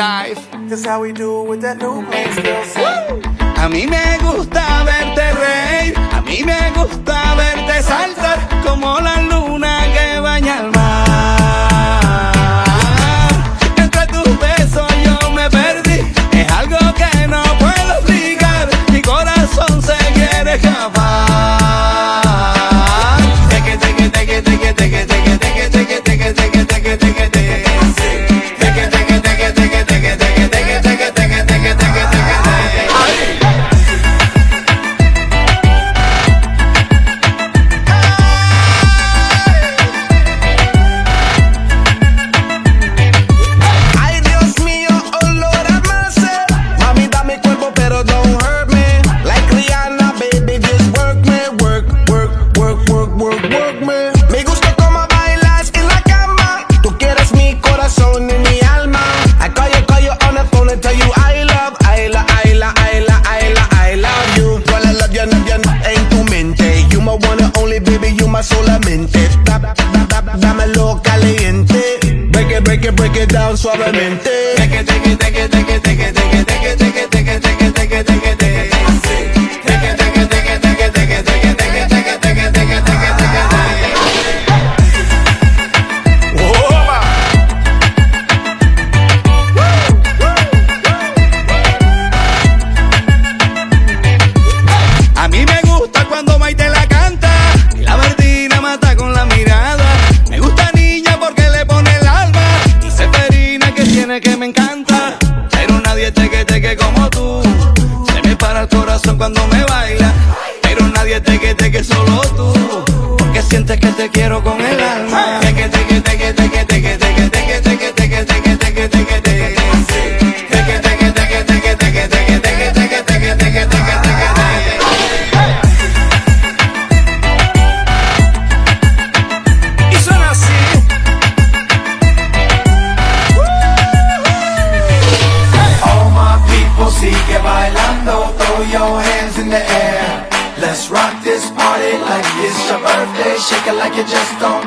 Life. This how we do with that new man still. A mí me gusta verte reír, a mí me gusta work, work, me. Gusta cómo bailas en la cama. Tú quieres mi corazón y mi alma. I call you, call you on the phone and tell you I love, I love, I love, I love, I love, I love you. Well, I love you, love you, en tu mente. You my one and only, baby, you my solamente. Tap, tap, dámelo caliente. Break it, break it, break it down suavemente. Teque, teque, teque, teque, teque, teque, encanta. Pero nadie te que te que como tú. Se me para el corazón cuando me baila. Pero nadie te que te que solo tú. Porque sientes que te quiero con hands in the air. Let's rock this party like it's your birthday, shake it like you just don't